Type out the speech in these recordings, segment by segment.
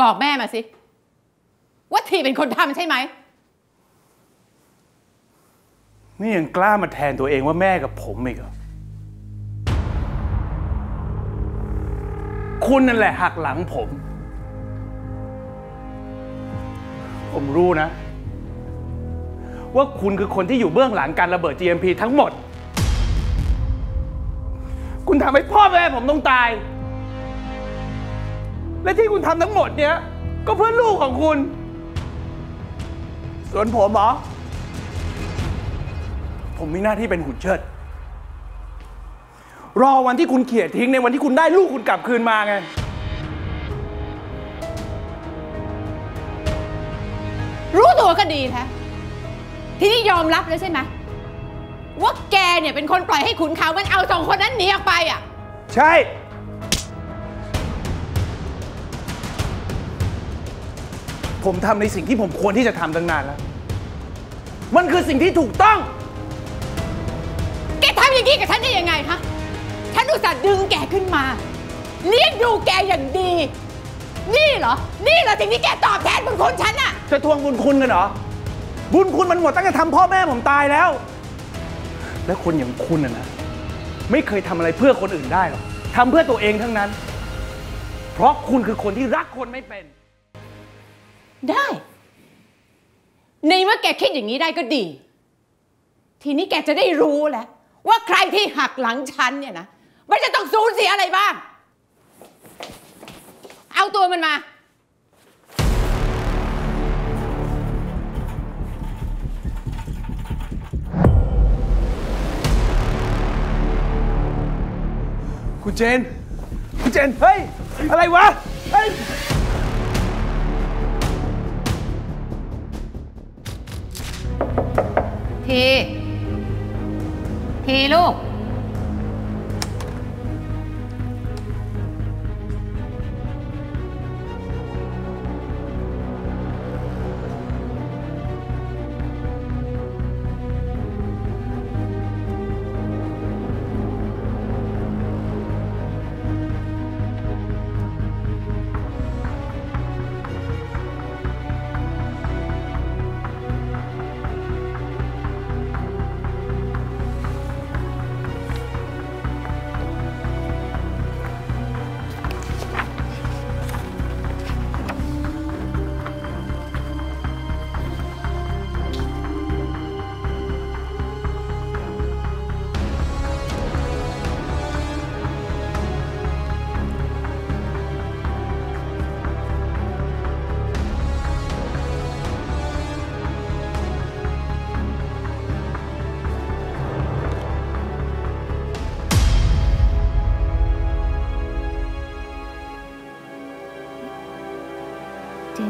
บอกแม่มาสิ ว่าทีเป็นคนทำใช่ไหม นี่ยังกล้ามาแทนตัวเองว่าแม่กับผมอีกเหรอ คุณนั่นแหละหักหลังผม ผมรู้นะ ว่าคุณคือคนที่อยู่เบื้องหลังการระเบิด GMP ทั้งหมด คุณทำให้พ่อแม่ผมต้องตาย และที่คุณทำทั้งหมดเนี้ยก็เพื่อลูกของคุณ ส่วนผมเหรอ ผมมีหน้าที่เป็นหุ่นเชิด รอวันที่คุณเขี่ยทิ้งในวันที่คุณได้ลูกคุณกลับคืนมาไง รู้ตัวก็ดีแท้ทีนี้ยอมรับแล้วใช่ไหมว่าแกเนี่ยเป็นคนปล่อยให้ขุนเขามันเอาสองคนนั้นหนีออกไปอะ ใช่ ผมทำในสิ่งที่ผมควรที่จะทำตั้งนานแล้ว มันคือสิ่งที่ถูกต้อง แกทำอย่างนี้กับฉันได้ยังไงคะฉันอุตส่าห์ดึงแกขึ้นมา เลี้ยงดูแกอย่างดี นี่เหรอ นี่เหรอสิ่งที่แกตอบแทนบุญคุณฉันอะจะทวงบุญคุณกันเหรอ บุญคุณมันหมดตั้งแต่ทำพ่อแม่ผมตายแล้ว และคนอย่างคุณน่ะนะ ไม่เคยทำอะไรเพื่อคนอื่นได้หรอกทำเพื่อตัวเองทั้งนั้น เพราะคุณคือคนที่รักคนไม่เป็น ได้ ในเมื่อแกคิดอย่างนี้ได้ก็ดี ทีนี้แกจะได้รู้แล้วว่าใครที่หักหลังฉันเนี่ยนะมันจะต้องสูญเสียอะไรบ้าง เอาตัวมันมาคุณเจน คุณเจน เฮ้ย อะไรวะ เฮ้ย ที ทีลูก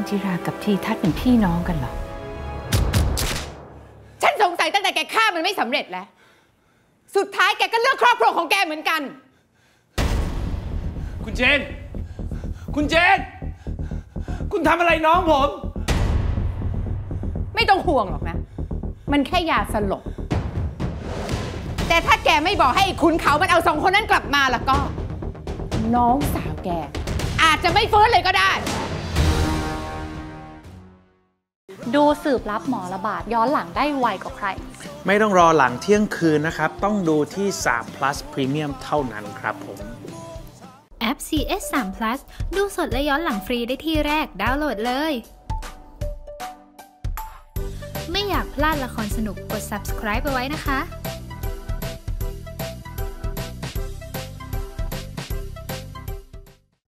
จนจิรากับทีทัศน์เป็นพี่น้องกันเหรอ ฉันสงสัยตั้งแต่แกฆ่ามันไม่สำเร็จแล้ว สุดท้ายแกก็เลือกครอบครัวของแกเหมือนกัน คุณเจน คุณเจน คุณทำอะไรน้องผม ไม่ต้องห่วงหรอกนะ มันแค่ยาสลบ แต่ถ้าแกไม่บอกให้ไอ้ขุนเขามันเอาสองคนนั้นกลับมาแล้วก็ น้องสาวแก อาจจะไม่ฟื้นเลยก็ได้ ดูสืบรับหมอระบาดย้อนหลังได้ไวกว่าใคร ไม่ต้องรอหลังเที่ยงคืนนะครับ ต้องดูที่ 3 plus premium เท่านั้นครับผม แอป CS 3 Plus ดูสดและย้อนหลังฟรีได้ที่แรกดาวน์โหลดเลย ไม่อยากพลาดละครสนุกกด subscribe ไปไว้นะคะ